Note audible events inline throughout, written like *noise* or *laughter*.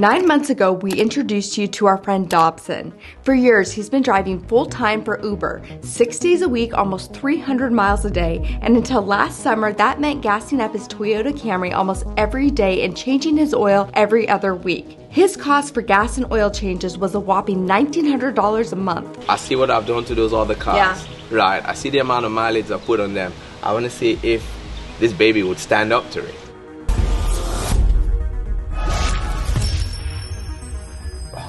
Nine months ago, we introduced you to our friend Dobson. For years, he's been driving full time for Uber, six days a week, almost 300 miles a day. And until last summer, that meant gassing up his Toyota Camry almost every day and changing his oil every other week. His cost for gas and oil changes was a whopping $1,900 a month. I see what I've done to those other cars. Yeah. Right. I see the amount of mileage I put on them. I want to see if this baby would stand up to it.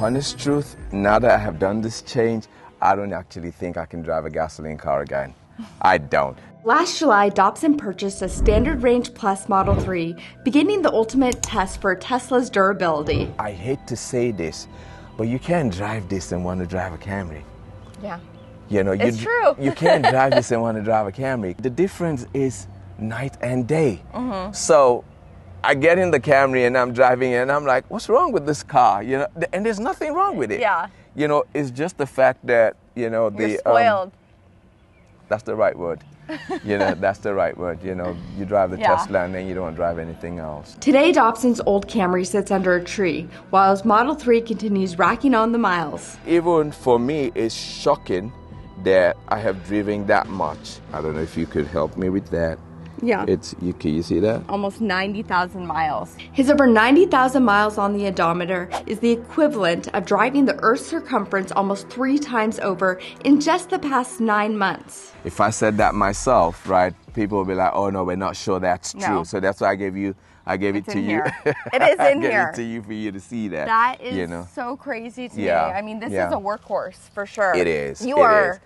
Honest truth, now that I have done this change, I don't actually think I can drive a gasoline car again. I don't. Last July, Dobson purchased a Standard Range Plus Model 3, beginning the ultimate test for Tesla's durability. I hate to say this, but you can't drive this and want to drive a Camry. Yeah. You know, it's you, true. *laughs* you can't drive this and want to drive a Camry. The difference is night and day. Mm-hmm. So I get in the Camry and I'm driving and I'm like, what's wrong with this car? You know, and there's nothing wrong with it. Yeah. You know, it's just the fact that you know the You're spoiled. Um, that's the right word. you know, that's the right word. You know, you drive the *laughs* Yeah. Tesla and then you don't drive anything else. Today, Dobson's old Camry sits under a tree, while his Model 3 continues racking on the miles. Even for me, it's shocking that I have driven that much. I don't know if you could help me with that. Yeah. It's you. Can you see that? almost 90,000 miles. His over 90,000 miles on the odometer is the equivalent of driving the Earth's circumference almost three times over in just the past nine months. If I said that myself, right, people will be like, "Oh no, we're not sure that's No. true." So that's why I gave you. I gave It's it to in you. here. *laughs* It is I in gave here. it to you for you to see that. That is you know. so crazy to Yeah, me. I mean, this yeah. is a workhorse for sure. It is. You it are. is.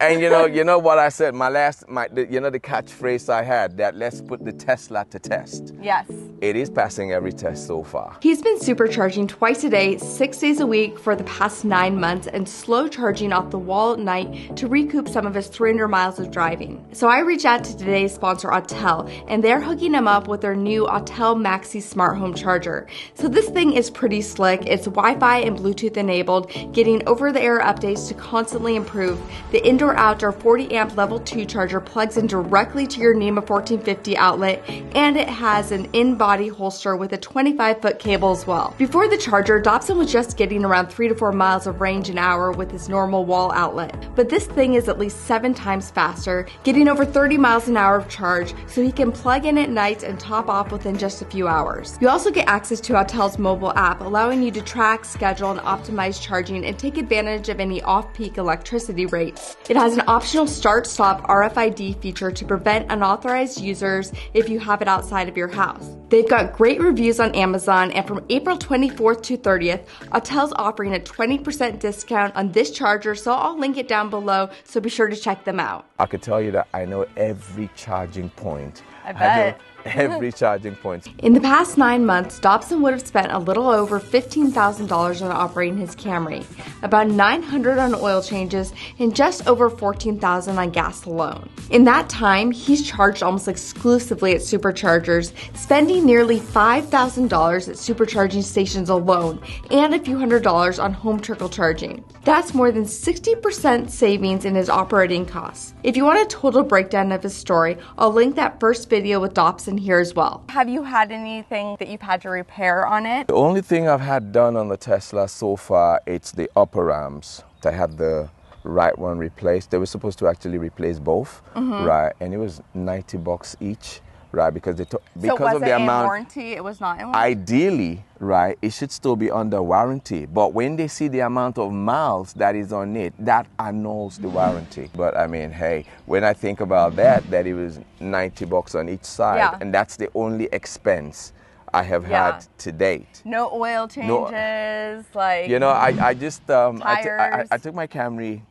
And you know, you know what I said. My last, my, the, you know, the catchphrase I had that let's put the Tesla to test. Yes. It is passing every test so far. He's been supercharging twice a day, six days a week for the past nine months, and slow charging off the wall at night to recoup some of his 300 miles of driving. So I reached out to today's sponsor, Autel, and they're hooking him up with their new Autel Maxi Smart Home Charger. So this thing is pretty slick. It's Wi Fi and Bluetooth enabled, getting over the air updates to constantly improve. The indoor outdoor 40 amp level 2 charger plugs in directly to your NEMA 1450 outlet, and it has an in body holster with a 25 foot cable as well. Before the charger, Dobson was just getting around 3 to 4 miles of range an hour with his normal wall outlet, but this thing is at least 7 times faster, getting over 30 miles an hour of charge, so he can plug in at night and top off within just a few hours. You also get access to Autel's mobile app, allowing you to track, schedule, and optimize charging and take advantage of any off peak electricity rates. It has an optional start stop RFID feature to prevent unauthorized users if you have it outside of your house. They've got great reviews on Amazon, and from April 24th to 30th, Autel's offering a 20% discount on this charger, so I'll link it down below, so be sure to check them out. I could tell you that I know every charging point. I know bet. Every charging point. In the past nine months, Dobson would have spent a little over $15,000 on operating his Camry, about 900 on oil changes, and just over 14,000 on gas alone. In that time, he's charged almost exclusively at superchargers, spending nearly $5,000 at supercharging stations alone, and a few hundred dollars on home trickle charging. That's more than 60% savings in his operating costs. If you want a total breakdown of his story, I'll link that first video with Dobson here as well. Have you had anything that you've had to repair on it? The only thing I've had done on the Tesla so far, it's the upper arms. I had the right one replaced. They were supposed to actually replace both, Mm-hmm. right? And it was 90 bucks each, right? Because they took So because was of it the in amount. warranty? It was not in warranty. Ideally, right, it should still be under warranty. But when they see the amount of miles that is on it, that annuls the warranty. But I mean, hey, when I think about that, that it was 90 bucks on each side, Yeah. and that's the only expense I have Yeah. had to date. no oil No. changes, like You know, I, I just um, I, t- I. I took my Camry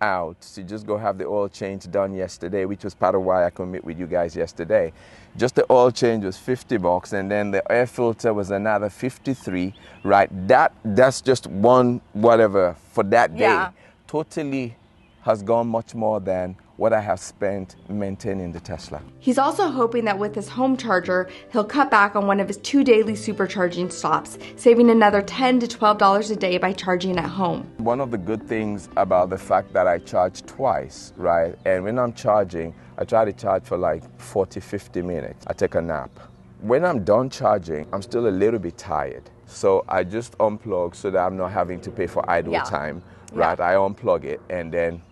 out to just go have the oil change done yesterday, which was part of why I could meet with you guys yesterday. Just the oil change was 50 bucks, and then the air filter was another 53. Right, that that's just one whatever for that day. Yeah. Totally has gone much more than what I have spent maintaining the Tesla. He's also hoping that with his home charger, he'll cut back on one of his two daily supercharging stops, saving another 10 to $12 a day by charging at home. One of the good things about the fact that I charge twice, right? And when I'm charging, I try to charge for like 40, 50 minutes. I take a nap. When I'm done charging, I'm still a little bit tired. So I just unplug so that I'm not having to pay for idle Yeah. time. Yeah. Right? I unplug it and then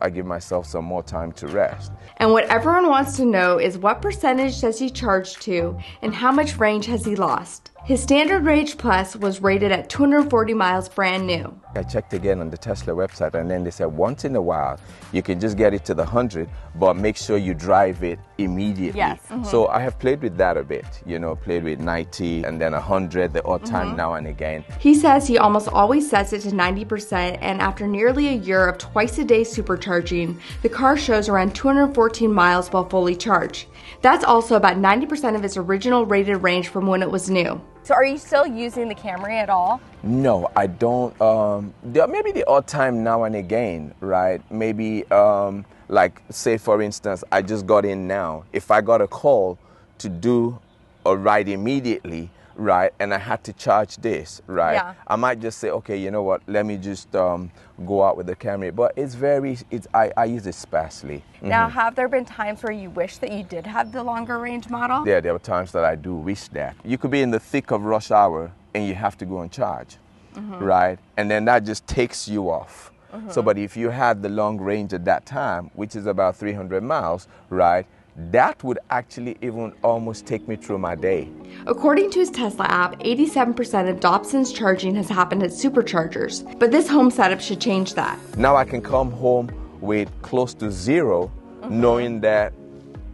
I give myself some more time to rest. And what everyone wants to know is what percentage does he charge to and how much range has he lost? His standard range plus was rated at 240 miles brand new. I checked again on the Tesla website and then they said once in a while you can just get it to the 100 but make sure you drive it immediately. Yes. Mm-hmm. So I have played with that a bit, you know, played with 90 and then 100 the odd Mm-hmm. time now and again. He says he almost always sets it to 90%, and after nearly a year of twice a day supercharging, the car shows around 214 miles while fully charged. That's also about 90% of its original rated range from when it was new. So are you still using the Camry at all? No, I don't. Um, there, maybe the odd time now and again, right? Maybe, um, like, say for instance, I just got in now. If I got a call to do a ride immediately, right, and I had to charge this, right, Yeah. I might just say, okay, you know what? Let me just um, go out with the Camry. But it's very, it's I, I use it sparsely. Now, mm-hmm. have there been times where you wish that you did have the longer range model? There, there were times that I do wish that. You could be in the thick of rush hour and you have to go and charge, mm-hmm. right? And then that just takes you off. Mm-hmm. So, but if you had the long range at that time, which is about 300 miles, right? That would actually even almost take me through my day. According to his Tesla app, 87% of Dobson's charging has happened at superchargers, but this home setup should change that. Now I can come home with close to 0 mm-hmm. knowing that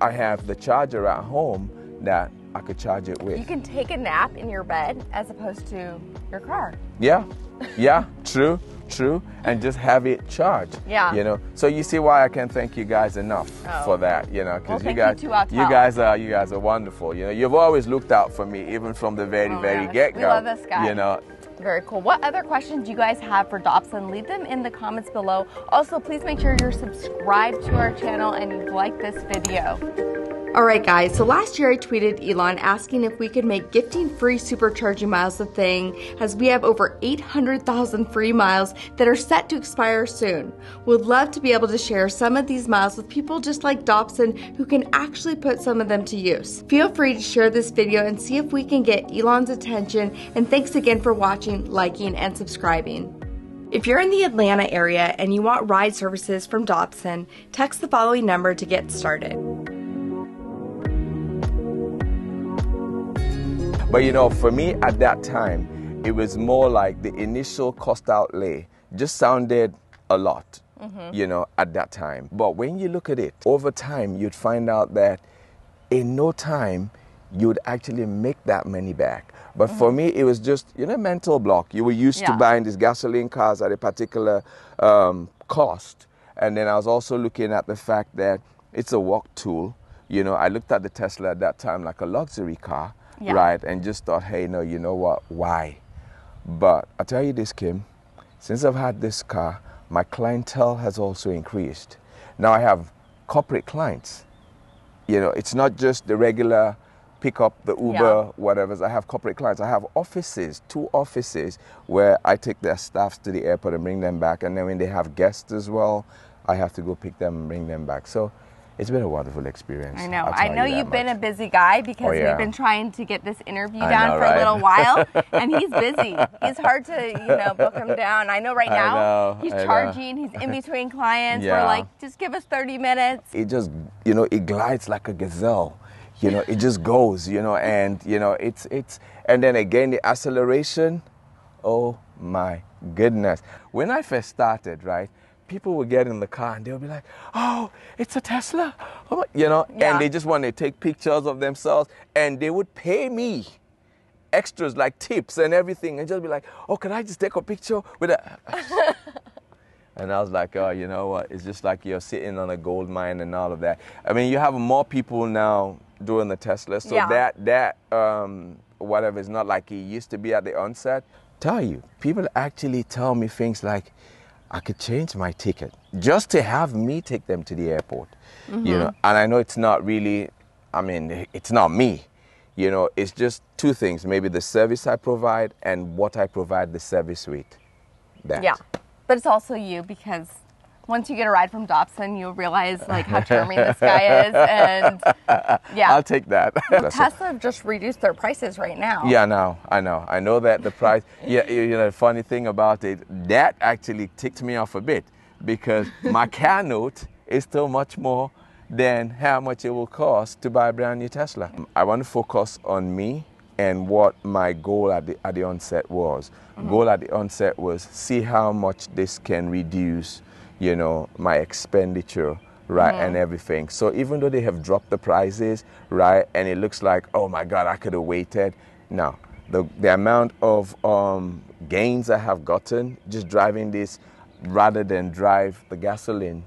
I have the charger at home that I could charge it with. You can take a nap in your bed as opposed to your car. Yeah, yeah, *laughs* true, true, and just have it charged. Yeah. you know. So you see why I can't thank you guys enough Oh. for that, you know, because Well, you guys, you Autel. guys are you guys are wonderful. You know, you've always looked out for me, even from the very, Oh very get we go. love this guy. You know, Very cool. What other questions do you guys have for Dobson? Leave them in the comments below. Also, please make sure you're subscribed to our channel and you like this video. Alright, guys, so last year I tweeted Elon asking if we could make gifting free supercharging miles a thing, as we have over 800,000 free miles that are set to expire soon. Would love to be able to share some of these miles with people just like Dobson who can actually put some of them to use. Feel free to share this video and see if we can get Elon's attention, and thanks again for watching, liking, and subscribing. If you're in the Atlanta area and you want ride services from Dobson, text the following number to get started. But you know, for me at that time, it was more like the initial cost outlay just sounded a lot, you know, at that time. But when you look at it over time, you'd find out that in no time, you'd actually make that money back. But for me, it was just, you know, mental block. You were used to buying these gasoline cars at a particular um, cost. And then I was also looking at the fact that it's a work tool. You know, I looked at the Tesla at that time like a luxury car, Yeah. right? And just thought, hey, no, you know what? Why? But I tell you this, Kim, since I've had this car, my clientele has also increased. Now I have corporate clients. You know, it's not just the regular pick up the Uber, whatever. I have corporate clients. I have offices, two offices where I take their staffs to the airport and bring them back. And then when they have guests as well, I have to go pick them and bring them back. So it's been a wonderful experience. I know. I know you you've been a busy guy because Oh, yeah. we've been trying to get this interview down know, for right? a little while, *laughs* and he's busy. He's hard to, you know, book him down. I know right now know, he's I know. charging. He's in between clients. We're like, just give us 30 minutes. it just you know it glides like a gazelle you know it just goes you know and you know it's it's and then again the acceleration oh my goodness when i first started right people would get in the car and they'll be like oh it's a tesla oh you know Yeah. and they just want to take pictures of themselves and they would pay me extras like tips and everything and just be like oh can i just take a picture with a *laughs* and I was like, oh, you know what? It's just like you're sitting on a gold mine and all of that. I mean, you have more people now doing the Tesla, so Yeah. that that um, whatever is not like it used to be at the onset. Tell you, people actually tell me things like, I could change my ticket just to have me take them to the airport. You mm-hmm. know, and I know it's not really. I mean, it's not me. You know, it's just two things: maybe the service I provide and what I provide the service with. That. Yeah. But it's also you because once you get a ride from Dobson, you'll realize like how charming this guy is, and *laughs* yeah, I'll take that. It. Tesla just reduced their prices right now. Yeah, I know, I know. I know that the price, *laughs* yeah, you know, the funny thing about it, that actually ticked me off a bit because my *laughs* car note is still much more than how much it will cost to buy a brand new Tesla. I want to focus on me and what my goal at the, at the onset was. Mm-hmm. Goal at the onset was see how much this can reduce, you know, my expenditure, right, and everything. So even though they have dropped the prices, right, and it looks like, oh my God, I could have waited. Now, the, the amount of um, gains I have gotten just driving this rather than drive the gasoline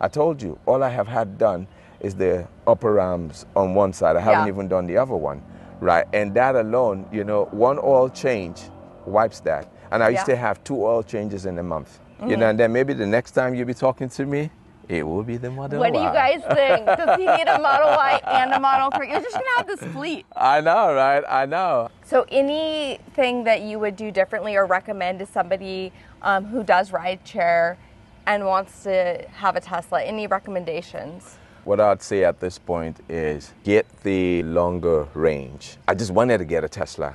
I told you, all I have had done is the upper arms on one side. I haven't Yeah. even done the other one, right? And that alone, you know, one oil change wipes that. And I used Yeah. to have two oil changes in a month. You know, and then maybe the next time you'll be talking to me, it will be the Model What do you guys think? Does he need a Model Y and a Model 3? You're just gonna have this fleet. *laughs* I know, right? I know. So, anything that you would do differently or recommend to somebody um, who does ride share and wants to have a Tesla? Any recommendations? What I'd say at this point is get the longer range. I just wanted to get a Tesla.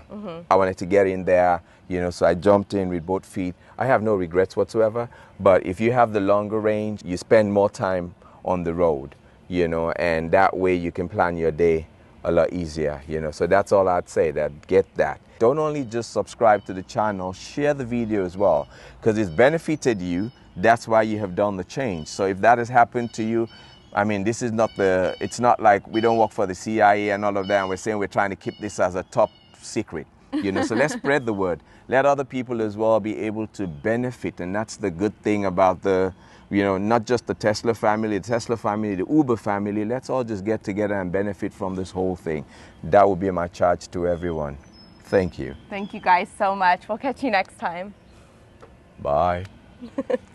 I wanted to get in there, you know, so I jumped in with both feet. I have no regrets whatsoever, but if you have the longer range, you spend more time on the road, you know, and that way you can plan your day a lot easier, you know. So that's all I'd say that get that. Don't only just subscribe to the channel, share the video as well because it's benefited you. That's why you have done the change. So if that has happened to you, I mean, this is not the, it's not like we don't work for the CIA and all of that and we're saying we're trying to keep this as a top secret, you know. So let's spread the word. Let other people as well be able to benefit. And that's the good thing about the, you know, not just the Tesla family, the Tesla family, the Uber family. Let's all just get together and benefit from this whole thing. That would be my charge to everyone. Thank you. Thank you guys so much. We'll catch you next time. Bye. *laughs*